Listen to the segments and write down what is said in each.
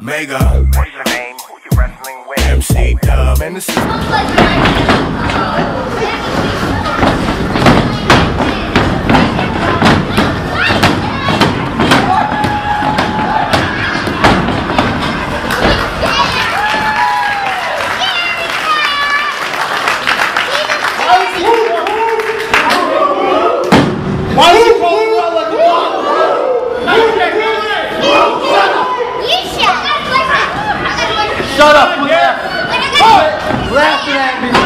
Mega. What is your name? Who you wrestling with? MC Dub. And this. Shut up, yeah. laughing at me.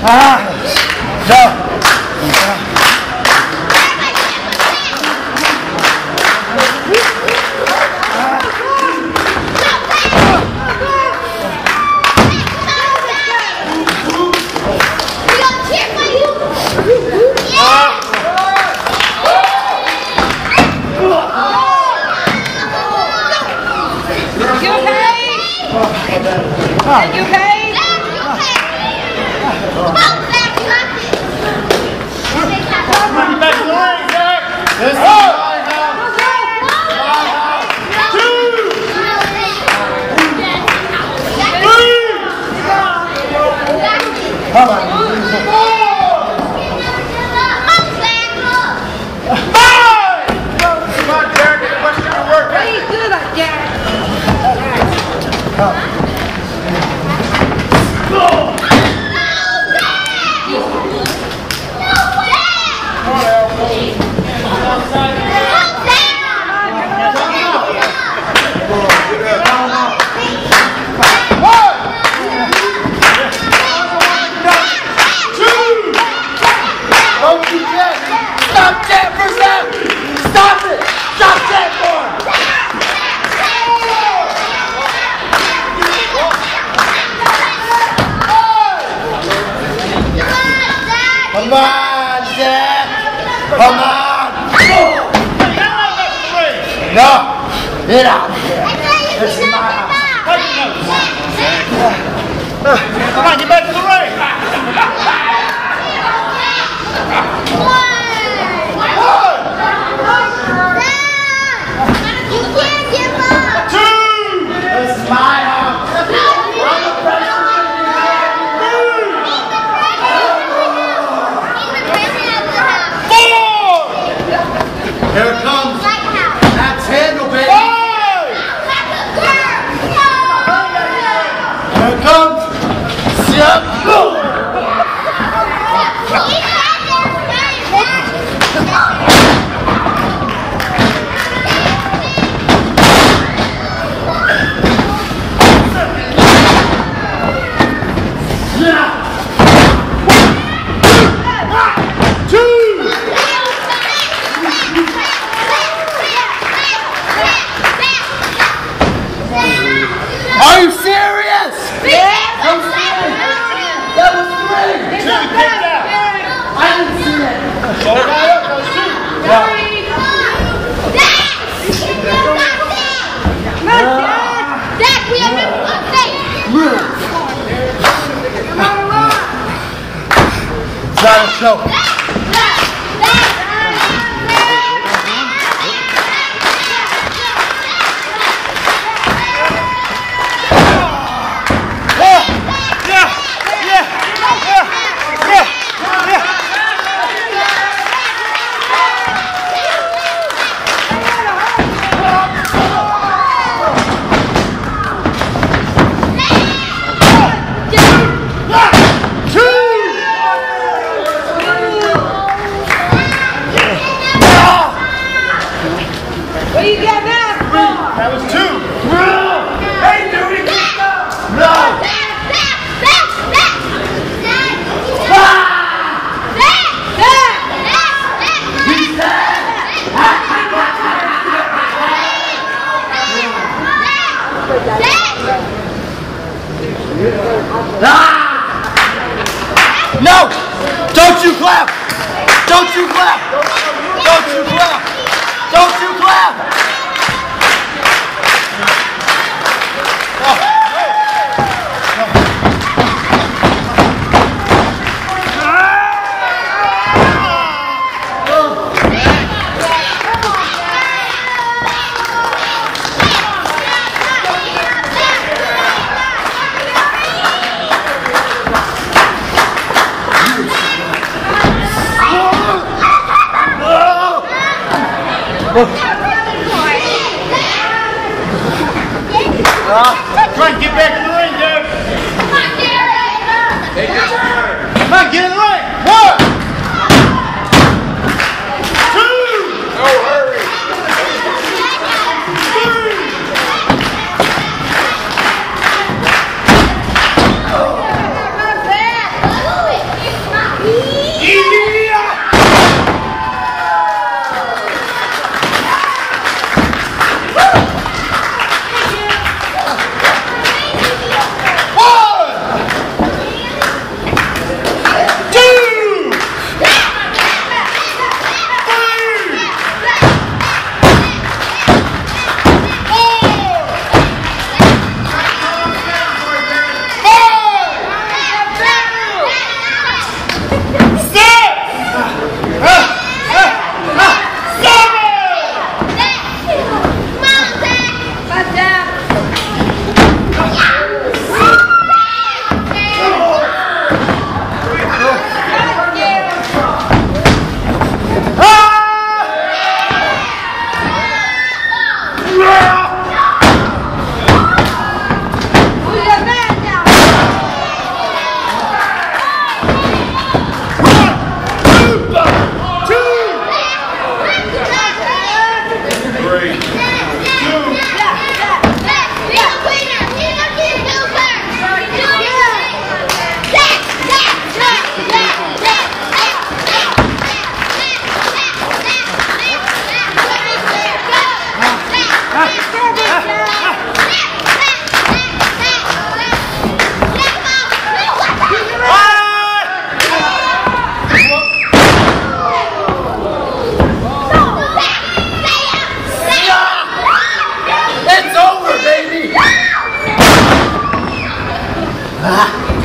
Ah! You okay? Oh. Stop it! Stop that bar! Come on, Zach! Come on! No! Get out of here! This is my house. Come on, comes. It's not a show. Yeah. Yeah. Yeah. Yeah. Yeah. What you got now? That was two. Hey, dude, No. No! Don't you clap! Don't you clap! Don't you clap! Don't you clap! Try and get back Ah.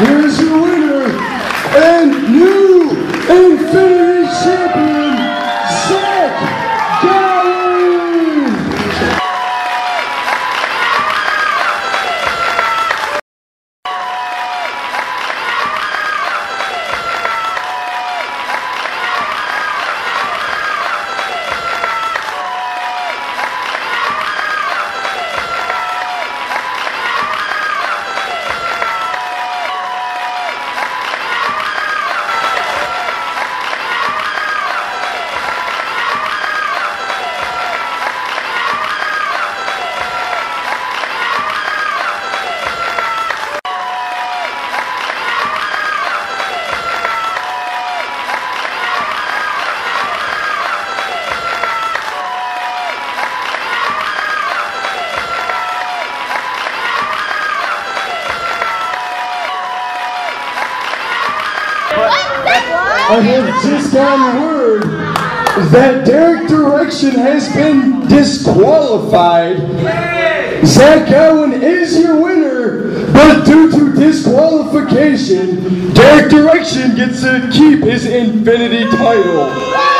Here's your winner I have just gotten word that Derek Direction has been disqualified. Zach Gowen is your winner, but due to disqualification, Derek Direction gets to keep his Infinity title.